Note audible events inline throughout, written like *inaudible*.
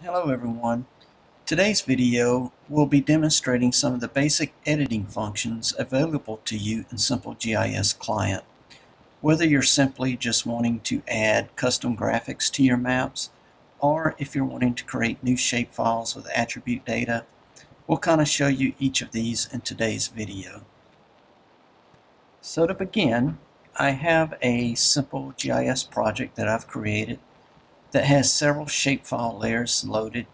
Hello everyone. Today's video will be demonstrating some of the basic editing functions available to you in Simple GIS Client. Whether you're simply just wanting to add custom graphics to your maps, or if you're wanting to create new shapefiles with attribute data, we'll kind of show you each of these in today's video. So to begin, I have a simple GIS project that I've created that has several shapefile layers loaded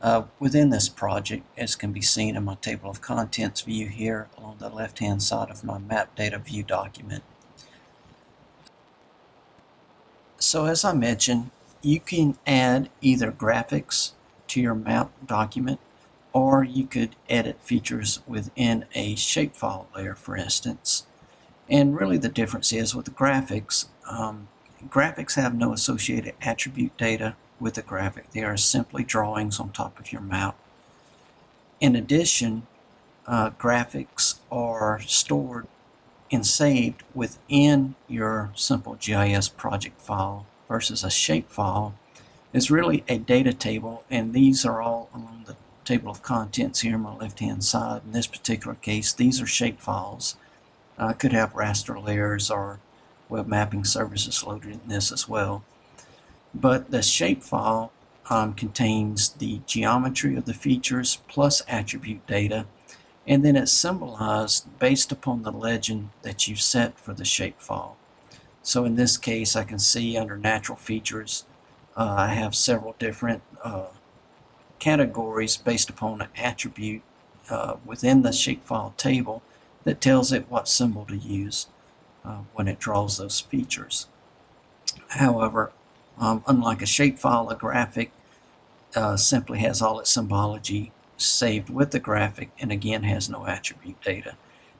uh, within this project as can be seen in my table of contents view here on the left hand side of my map data view document. So as I mentioned you can add either graphics to your map document or you could edit features within a shapefile layer for instance. And really the difference is with the graphics um, Graphics have no associated attribute data with the graphic. They are simply drawings on top of your map. In addition, uh, graphics are stored and saved within your simple GIS project file versus a shape file is really a data table and these are all along the table of contents here on my left hand side. In this particular case these are shape files. I uh, could have raster layers or web mapping services loaded in this as well. But the shapefile um, contains the geometry of the features plus attribute data and then it's symbolized based upon the legend that you set for the shapefile. So in this case I can see under natural features uh, I have several different uh, categories based upon an attribute uh, within the shapefile table that tells it what symbol to use uh, when it draws those features. However, um, unlike a shapefile, a graphic uh, simply has all its symbology saved with the graphic and again has no attribute data.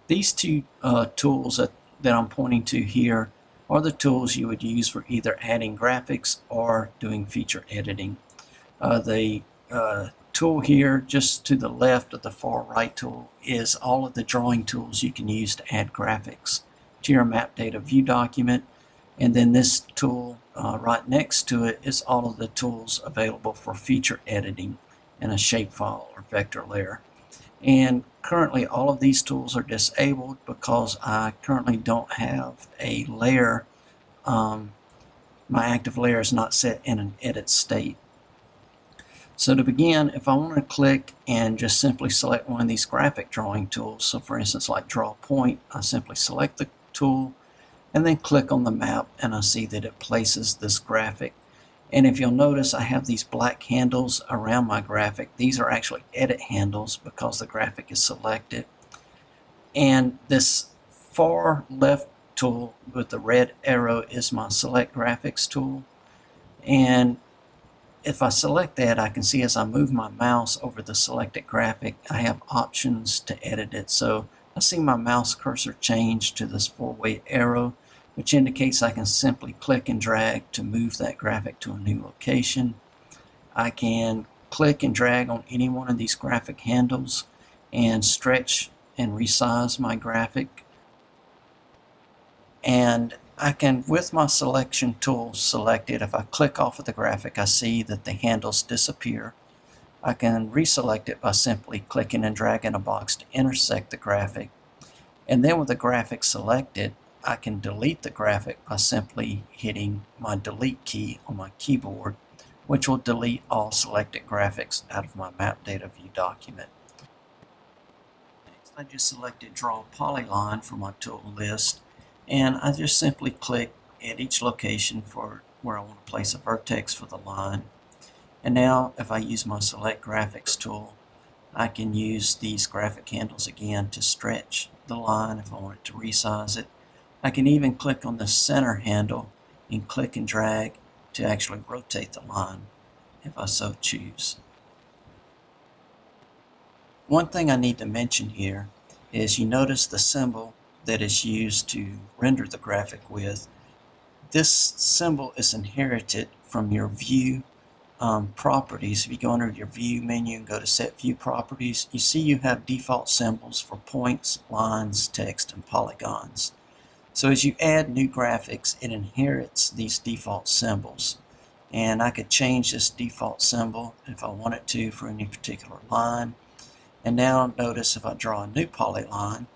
These two uh, tools that, that I'm pointing to here are the tools you would use for either adding graphics or doing feature editing. Uh, the uh, tool here just to the left of the far right tool is all of the drawing tools you can use to add graphics your map data view document. And then this tool uh, right next to it is all of the tools available for feature editing in a shapefile or vector layer. And currently all of these tools are disabled because I currently don't have a layer. Um, my active layer is not set in an edit state. So to begin, if I want to click and just simply select one of these graphic drawing tools, so for instance like draw point, I simply select the tool and then click on the map and I see that it places this graphic. And if you'll notice, I have these black handles around my graphic. These are actually edit handles because the graphic is selected. And this far left tool with the red arrow is my select graphics tool. And if I select that, I can see as I move my mouse over the selected graphic, I have options to edit it. So I see my mouse cursor change to this four-way arrow, which indicates I can simply click and drag to move that graphic to a new location. I can click and drag on any one of these graphic handles and stretch and resize my graphic. And I can, with my selection tool selected, if I click off of the graphic, I see that the handles disappear. I can reselect it by simply clicking and dragging a box to intersect the graphic. And then with the graphic selected, I can delete the graphic by simply hitting my delete key on my keyboard, which will delete all selected graphics out of my map data view document. Next, I just selected draw polyline from my tool list, and I just simply click at each location for where I want to place a vertex for the line and now if I use my select graphics tool, I can use these graphic handles again to stretch the line if I want to resize it. I can even click on the center handle and click and drag to actually rotate the line if I so choose. One thing I need to mention here is you notice the symbol that is used to render the graphic with. This symbol is inherited from your view um, properties, if you go under your view menu and go to set view properties, you see you have default symbols for points, lines, text, and polygons. So as you add new graphics, it inherits these default symbols. and I could change this default symbol if I wanted to for any particular line. And now notice if I draw a new polyline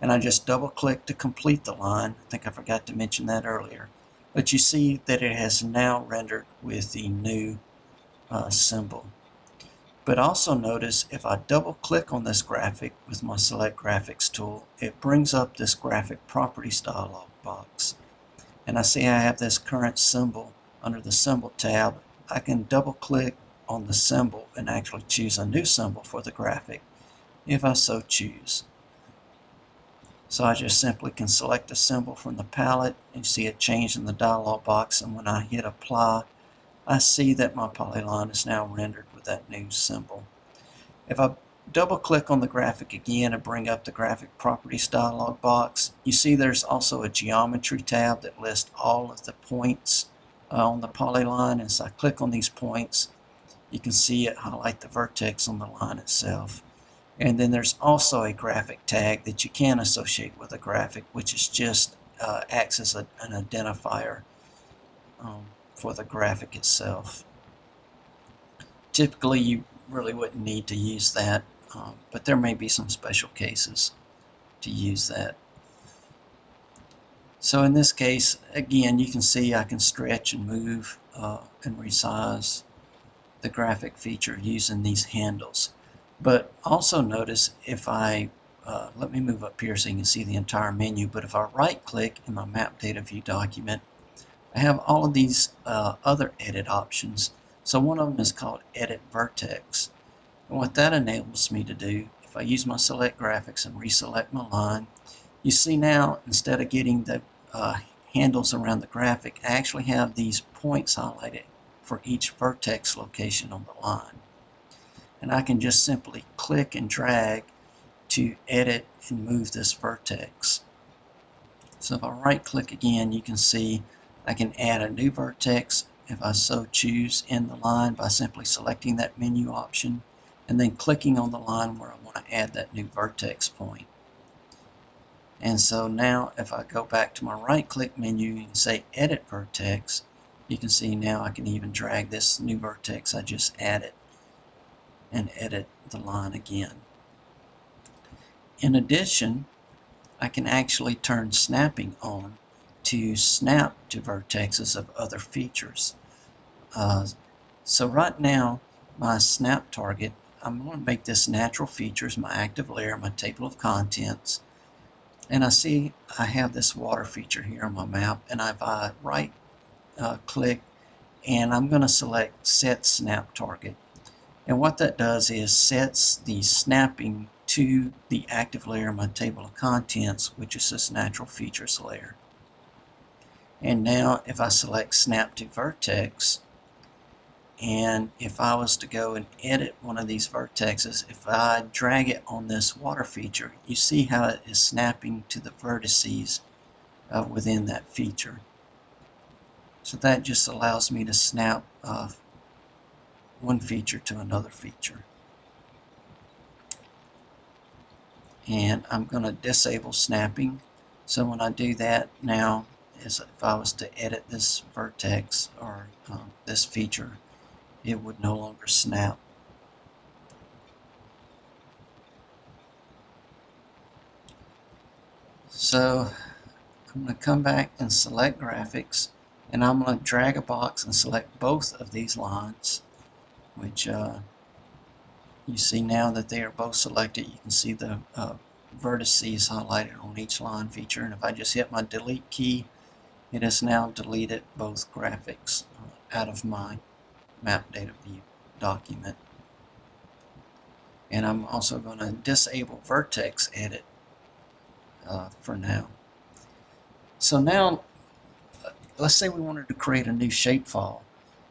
and I just double click to complete the line, I think I forgot to mention that earlier, but you see that it has now rendered with the new uh, symbol. But also notice if I double click on this graphic with my select graphics tool, it brings up this graphic properties dialog box. And I see I have this current symbol under the symbol tab. I can double click on the symbol and actually choose a new symbol for the graphic if I so choose. So I just simply can select a symbol from the palette and see it change in the dialog box and when I hit apply I see that my polyline is now rendered with that new symbol. If I double click on the graphic again and bring up the graphic properties dialog box, you see there's also a geometry tab that lists all of the points uh, on the polyline. As I click on these points, you can see it highlight the vertex on the line itself. And then there's also a graphic tag that you can associate with a graphic, which is just uh, acts as a, an identifier um, for the graphic itself. Typically, you really wouldn't need to use that, um, but there may be some special cases to use that. So in this case, again, you can see I can stretch and move uh, and resize the graphic feature using these handles. But also notice if I, uh, let me move up here so you can see the entire menu, but if I right click in my map data view document, I have all of these uh, other edit options. So one of them is called Edit Vertex. And what that enables me to do, if I use my select graphics and reselect my line, you see now instead of getting the uh, handles around the graphic, I actually have these points highlighted for each vertex location on the line. And I can just simply click and drag to edit and move this vertex. So if I right click again, you can see I can add a new vertex if I so choose in the line by simply selecting that menu option and then clicking on the line where I want to add that new vertex point. And so now if I go back to my right click menu and say edit vertex, you can see now I can even drag this new vertex I just added and edit the line again. In addition, I can actually turn snapping on to snap to vertexes of other features. Uh, so right now, my snap target, I'm going to make this natural features, my active layer, my table of contents. And I see I have this water feature here on my map, and if I right uh, click, and I'm going to select Set Snap Target. And what that does is sets the snapping to the active layer, my table of contents, which is this natural features layer. And now if I select snap to vertex, and if I was to go and edit one of these vertexes, if I drag it on this water feature, you see how it is snapping to the vertices uh, within that feature. So that just allows me to snap uh, one feature to another feature. And I'm going to disable snapping. So when I do that now, is if I was to edit this vertex or um, this feature, it would no longer snap. So I'm going to come back and select graphics and I'm going to drag a box and select both of these lines which uh, you see now that they are both selected you can see the uh, vertices highlighted on each line feature and if I just hit my delete key it has now deleted both graphics uh, out of my map data view document. And I'm also going to disable vertex edit uh, for now. So now, uh, let's say we wanted to create a new shapefile.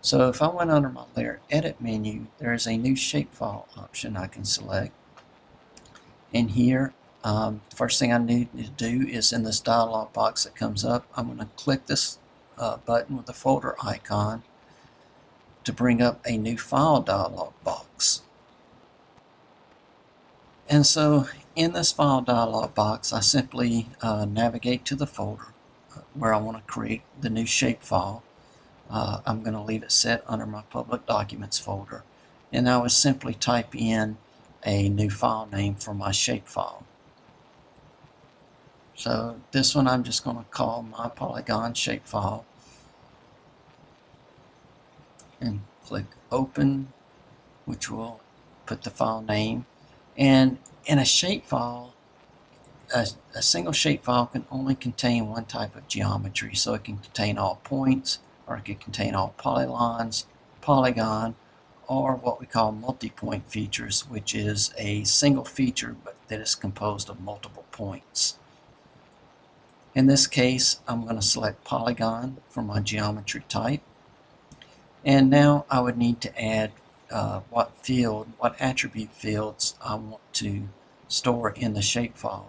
So if I went under my layer edit menu, there is a new shapefile option I can select. And here um, first thing I need to do is in this dialog box that comes up, I'm going to click this uh, button with the folder icon to bring up a new file dialog box. And so in this file dialog box, I simply uh, navigate to the folder uh, where I want to create the new shapefile. Uh, I'm going to leave it set under my public documents folder. And I would simply type in a new file name for my shapefile. So this one I'm just going to call my polygon shapefile and click open which will put the file name and in a shapefile a, a single shapefile can only contain one type of geometry so it can contain all points or it can contain all polygons polygon or what we call multi-point features which is a single feature but that is composed of multiple points in this case, I'm going to select polygon for my geometry type. And now I would need to add uh, what field, what attribute fields I want to store in the shapefile.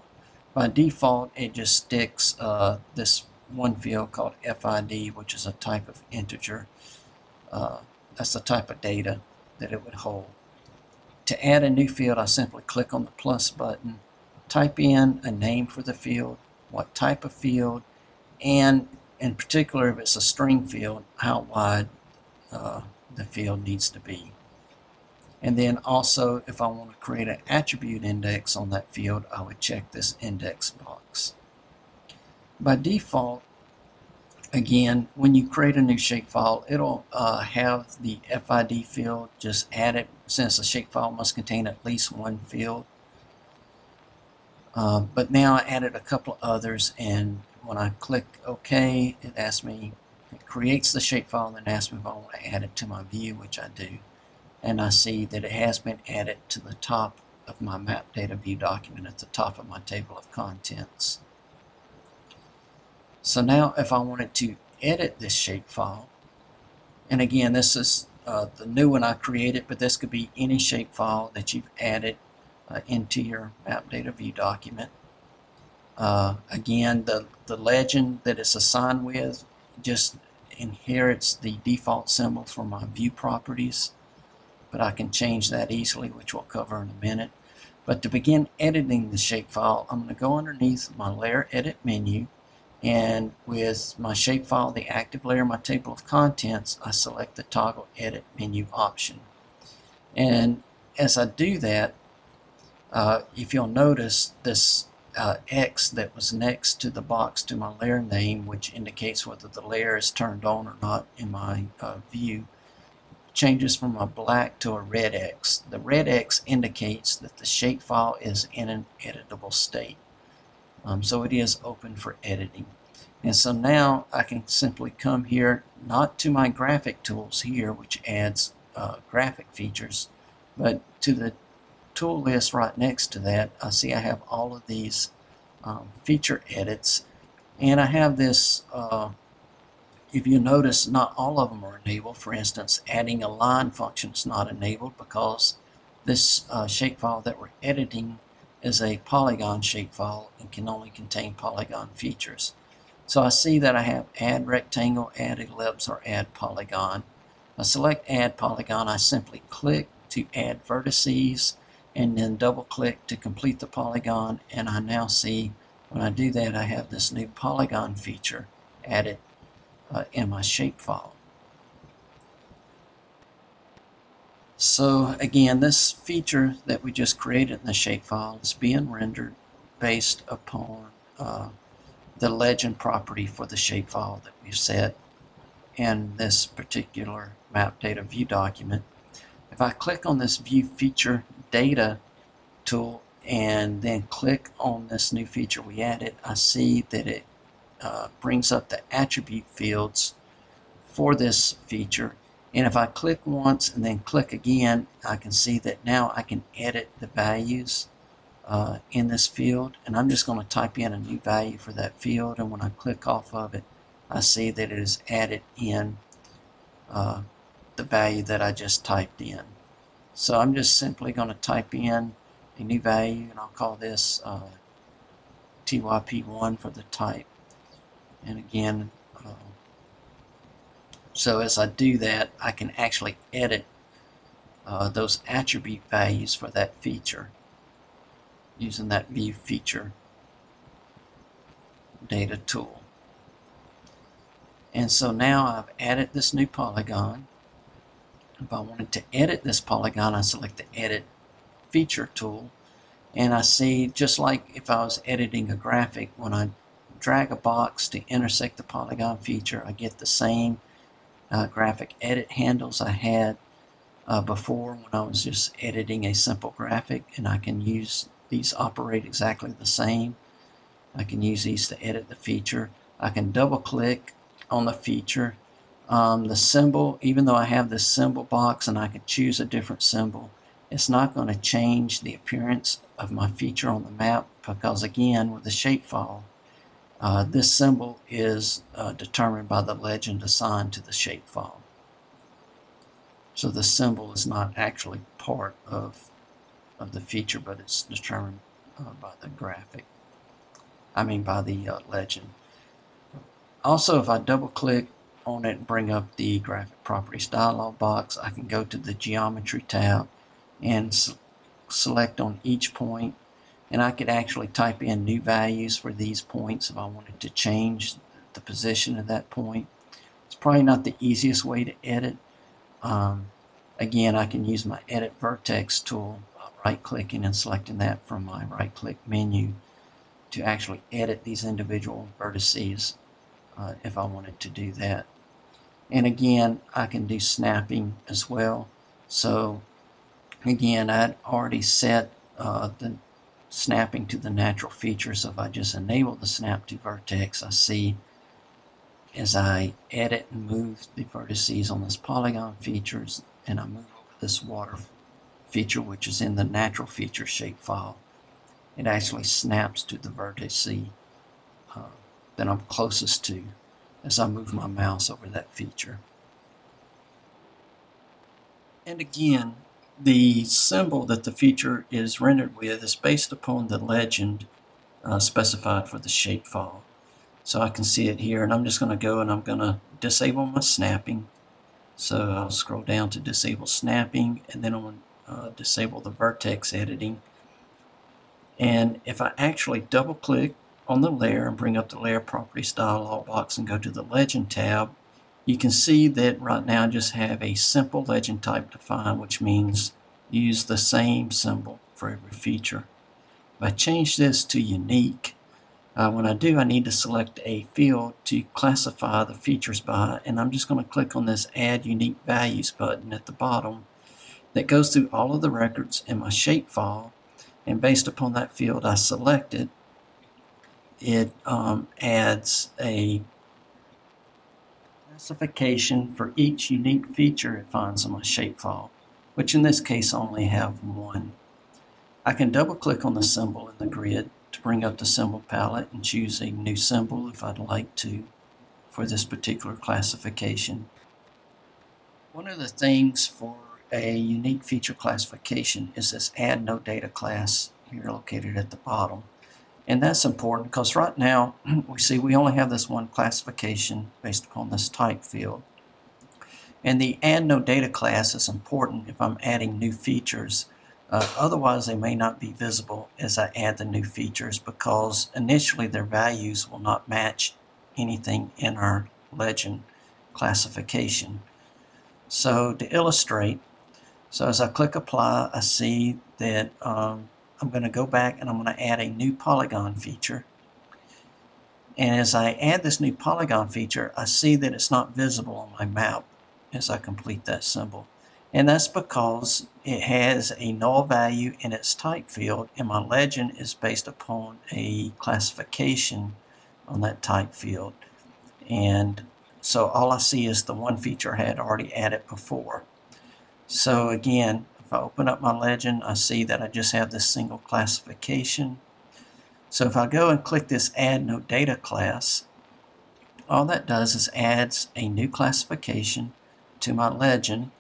By default, it just sticks uh, this one field called FID, which is a type of integer. Uh, that's the type of data that it would hold. To add a new field, I simply click on the plus button, type in a name for the field, what type of field, and in particular, if it's a string field, how wide uh, the field needs to be. And then also, if I want to create an attribute index on that field, I would check this index box. By default, again, when you create a new shapefile, it'll uh, have the FID field just added since a shapefile must contain at least one field. Uh, but now I added a couple others and when I click OK it asks me it creates the shapefile and asks me if I want to add it to my view which I do and I see that it has been added to the top of my map data view document at the top of my table of contents. So now if I wanted to edit this shapefile and again this is uh, the new one I created but this could be any shapefile that you've added uh, into your map data view document. Uh, again, the, the legend that it's assigned with just inherits the default symbol for my view properties, but I can change that easily, which we'll cover in a minute. But to begin editing the shapefile, I'm going to go underneath my layer edit menu and with my shapefile, the active layer, my table of contents, I select the toggle edit menu option. And as I do that, uh, if you'll notice this uh, X that was next to the box to my layer name, which indicates whether the layer is turned on or not in my uh, view, changes from a black to a red X. The red X indicates that the shapefile is in an editable state. Um, so it is open for editing. And so now I can simply come here, not to my graphic tools here, which adds uh, graphic features, but to the tool list right next to that, I see I have all of these um, feature edits. And I have this, uh, if you notice, not all of them are enabled. For instance, adding a line function is not enabled because this uh, shapefile that we're editing is a polygon shapefile and can only contain polygon features. So I see that I have add rectangle, add ellipse, or add polygon. I select add polygon, I simply click to add vertices and then double click to complete the polygon and I now see when I do that I have this new polygon feature added uh, in my shapefile. So again this feature that we just created in the shapefile is being rendered based upon uh, the legend property for the shapefile that we've set in this particular map data view document. If I click on this view feature data tool and then click on this new feature we added, I see that it uh, brings up the attribute fields for this feature. And if I click once and then click again, I can see that now I can edit the values uh, in this field. And I'm just going to type in a new value for that field. And when I click off of it, I see that it is added in uh, the value that I just typed in. So I'm just simply going to type in a new value and I'll call this uh, TYP1 for the type. And again, so as I do that, I can actually edit uh, those attribute values for that feature using that view feature data tool. And so now I've added this new polygon. If I wanted to edit this polygon, I select the Edit Feature tool. And I see, just like if I was editing a graphic, when I drag a box to intersect the polygon feature, I get the same uh, graphic edit handles I had uh, before when I was just editing a simple graphic and I can use these operate exactly the same. I can use these to edit the feature. I can double click on the feature. Um, the symbol, even though I have this symbol box and I could choose a different symbol, it's not going to change the appearance of my feature on the map because again with the shapefile uh, this symbol is uh, determined by the legend assigned to the shapefile. So the symbol is not actually part of, of the feature, but it's determined uh, by the graphic. I mean by the uh, legend. Also, if I double click on it and bring up the graphic properties dialog box, I can go to the geometry tab and select on each point and I could actually type in new values for these points if I wanted to change the position of that point. It's probably not the easiest way to edit. Um, again, I can use my Edit Vertex tool, right-clicking and selecting that from my right-click menu to actually edit these individual vertices uh, if I wanted to do that. And again, I can do snapping as well. So again, I'd already set uh, the snapping to the natural feature. So if I just enable the snap to vertex, I see as I edit and move the vertices on this polygon features and I move over this water feature which is in the natural feature shapefile, it actually snaps to the vertex uh, that I'm closest to as I move my mouse over that feature. And again, the symbol that the feature is rendered with is based upon the legend uh, specified for the shapefile. So I can see it here and I'm just going to go and I'm going to disable my snapping. So I'll scroll down to disable snapping and then I'm going to uh, disable the vertex editing. And if I actually double click on the layer and bring up the layer properties dialog box and go to the legend tab, you can see that right now I just have a simple legend type defined, which means use the same symbol for every feature. If I change this to unique, uh, when I do, I need to select a field to classify the features by, and I'm just going to click on this Add Unique Values button at the bottom that goes through all of the records in my shapefile, and based upon that field I selected, it um, adds a classification for each unique feature it finds in my shapefile, which in this case only have one. I can double click on the symbol in the grid to bring up the symbol palette and choose a new symbol if I'd like to for this particular classification. One of the things for a unique feature classification is this add no data class here located at the bottom. And that's important because right now *clears throat* we see we only have this one classification based upon this type field. And the add no data class is important if I'm adding new features. Uh, otherwise, they may not be visible as I add the new features because initially their values will not match anything in our legend classification. So to illustrate, so as I click apply, I see that um, I'm going to go back and I'm going to add a new polygon feature. And as I add this new polygon feature, I see that it's not visible on my map as I complete that symbol. And that's because it has a null value in its type field and my legend is based upon a classification on that type field. And so all I see is the one feature I had already added before. So again, if I open up my legend, I see that I just have this single classification. So if I go and click this Add No Data class, all that does is adds a new classification to my legend,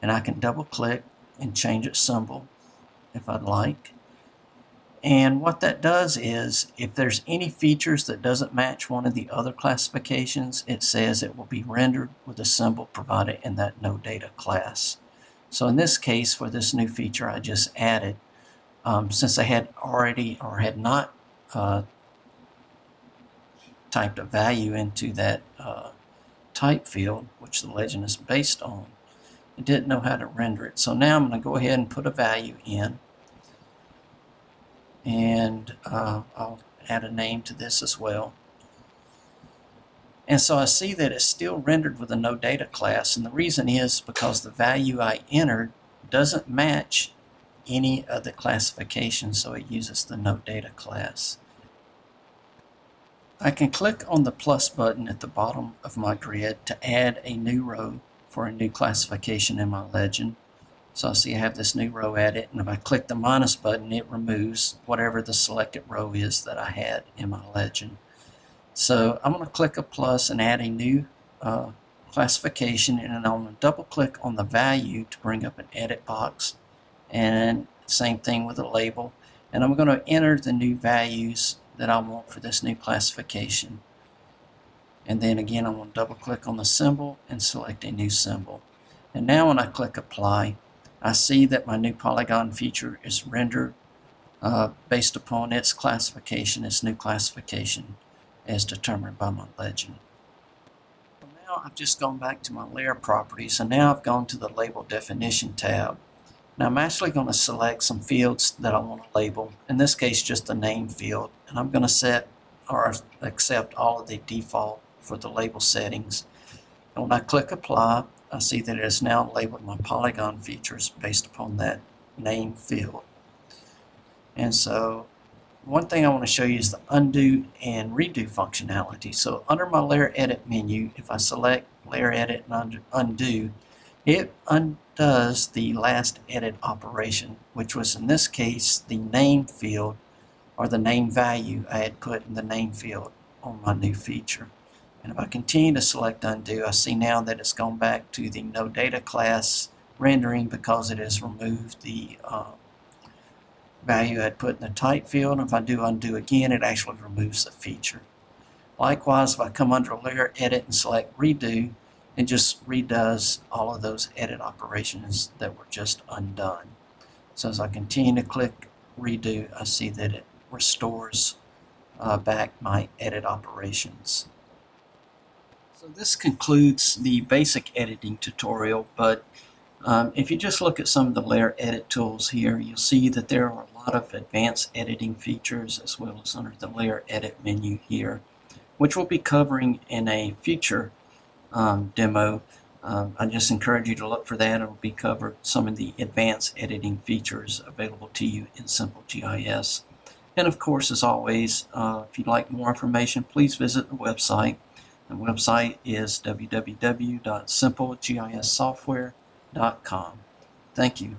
and I can double click and change its symbol if I'd like. And what that does is, if there's any features that doesn't match one of the other classifications, it says it will be rendered with a symbol provided in that no data class. So in this case, for this new feature I just added, um, since I had already or had not uh, typed a value into that uh, type field, which the legend is based on, I didn't know how to render it. So now I'm going to go ahead and put a value in. And uh, I'll add a name to this as well. And so I see that it's still rendered with a no data class. And the reason is because the value I entered doesn't match any of the classifications, so it uses the no data class. I can click on the plus button at the bottom of my grid to add a new row for a new classification in my legend. So I see I have this new row added, and if I click the minus button, it removes whatever the selected row is that I had in my legend. So I'm going to click a plus and add a new uh, classification, and I'm going to double click on the value to bring up an edit box, and same thing with a label. And I'm going to enter the new values that I want for this new classification. And then again, I'm going to double click on the symbol and select a new symbol. And now when I click apply, I see that my new polygon feature is rendered uh, based upon its classification, its new classification as determined by my legend. now I've just gone back to my layer properties and now I've gone to the label definition tab. Now I'm actually going to select some fields that I want to label, in this case just the name field, and I'm going to set or accept all of the default for the label settings. And when I click apply, I see that it has now labeled my polygon features based upon that name field. And so one thing I want to show you is the undo and redo functionality. So under my layer edit menu, if I select layer edit and undo, it undoes the last edit operation, which was in this case the name field or the name value I had put in the name field on my new feature. And if I continue to select undo, I see now that it's gone back to the no data class rendering because it has removed the uh, value I had put in the type field. And if I do undo again, it actually removes the feature. Likewise, if I come under layer edit and select redo, it just redoes all of those edit operations that were just undone. So as I continue to click redo, I see that it restores uh, back my edit operations. So this concludes the basic editing tutorial, but um, if you just look at some of the layer edit tools here, you'll see that there are lot of advanced editing features as well as under the layer edit menu here, which we'll be covering in a future um, demo. Um, I just encourage you to look for that. It'll be covered some of the advanced editing features available to you in Simple GIS. And of course, as always, uh, if you'd like more information, please visit the website the website is www.simplegissoftware.com. Thank you.